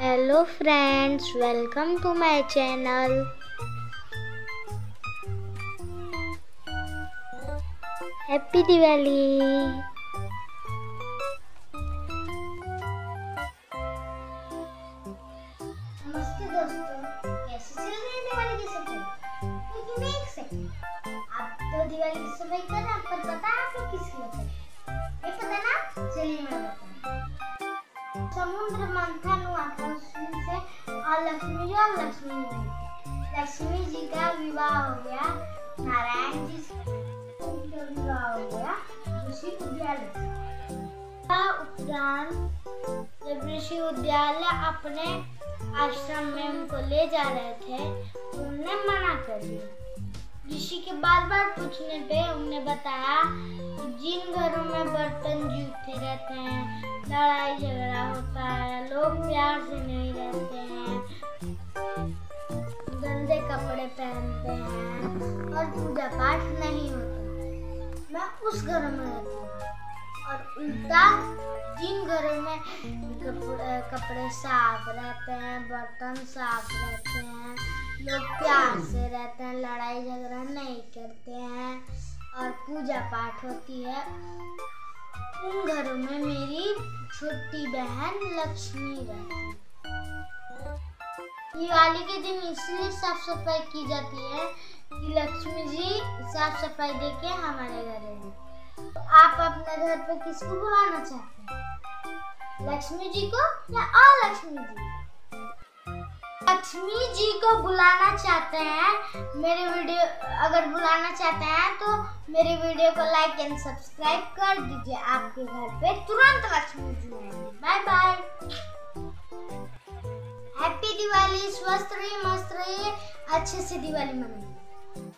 Hello friends welcome to my channel happy Diwali कैसे चल रही दिवाली की सफ़ाई लेकिन एक तो हैं पर पता है आपको किस लिए कर ये पता ना? चलिए मैं बताऊँ समुद्र मंथन हुआ था उसमें से और लक्ष्मी जी और लक्ष्मी जी लक्ष्मी जी का विवाह हो गया नारायण जी से उनका विवाह हो गया ऋषि उद्यालय उपरांत जब ऋषि उद्यालय अपने आश्रम में उनको ले जा रहे थे उन्होंने मना कर दिया ऋषि के बार बार पूछने पे उन्हें बताया कि जिन घरों में बर्तन जूठे रहते हैं लड़ाई झगड़ा होता है लोग प्यार से नहीं रहते हैं गंदे कपड़े पहनते हैं और पूजा पाठ नहीं होता मैं उस घर में रहती हूँ और उल्टा जिन घरों में कपड़े, कपड़े साफ़ रहते हैं बर्तन साफ़ रहते हैं लोग प्यार से रहते हैं लड़ाई झगड़ा नहीं करते हैं और पूजा पाठ होती है उन घरों में मेरी छोटी बहन लक्ष्मी रहती दिवाली के दिन इसलिए साफ़ सफ़ाई की जाती है कि लक्ष्मी जी साफ़ सफ़ाई देके हमारे घर आए। तो आप अपने घर पे किसको बुलाना चाहते हैं? लक्ष्मी जी को या अलक्ष्मी जी लक्ष्मी जी को बुलाना चाहते हैं, मेरे वीडियो, अगर बुलाना चाहते हैं तो मेरे वीडियो को लाइक एंड सब्सक्राइब कर दीजिए। आपके घर पे तुरंत लक्ष्मी जी आएँगे। बाय बाय हैप्पी दिवाली स्वस्थ रहिए, मस्त रहिए, अच्छे से दिवाली मनाइए।